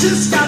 just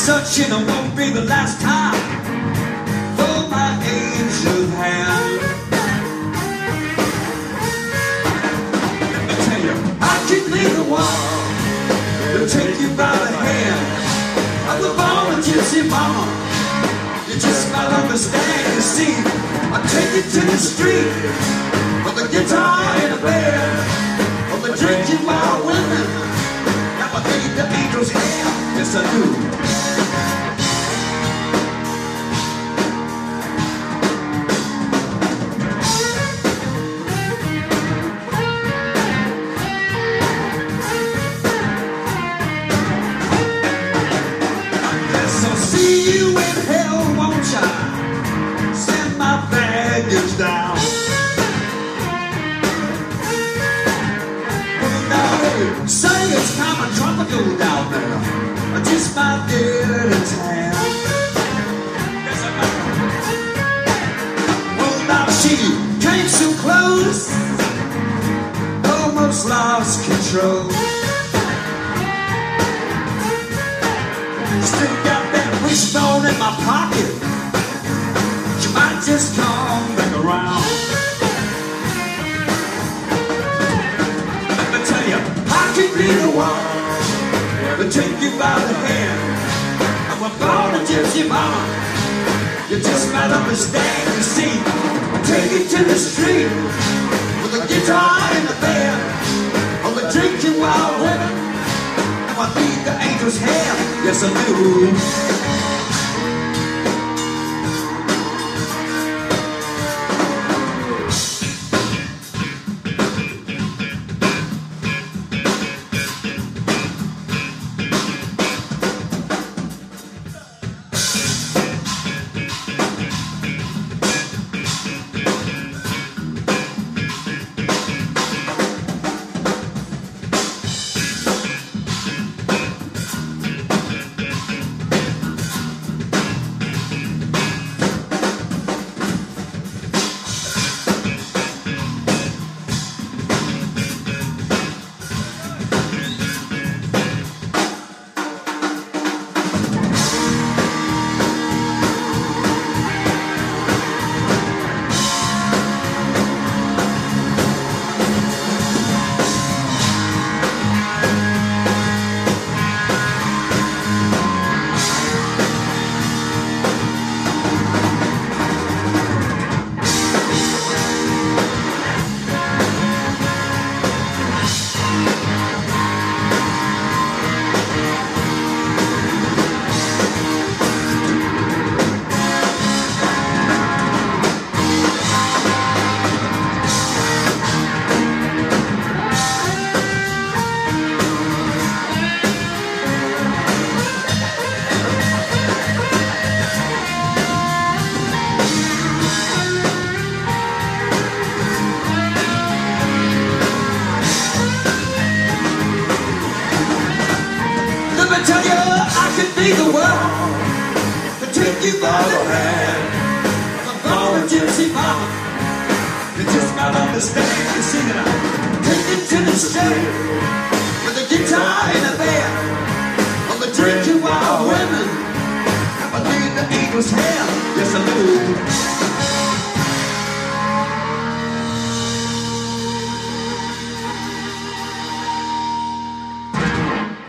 such and it won't be the last time. Hold my angel hand. Let me tell you, I can be the one to take you by the hand. I'm the a gypsy mama. You just might understand. You see, I take you to the street with a guitar and a band, with the drinking wild women. Now I need the angel's hand. Yes, I do. See you in hell, won't ya? Send my baggage down. Say it's down there. Just town. Well, now she came so close, almost lost control. One to take you by the hand. I'm a born a gypsy mama. You just might understand. You see, take it to the street with a guitar and a band. I'm a drinking wild women. Now I need the angel's hand. Yes, I do. Be the one to take you by the hand. I'm going gypsy mama. You just might understand. You see that I take you to the street with a guitar and a band. I'm the drinking wild women. I believe the angel's hand. Yes, I do.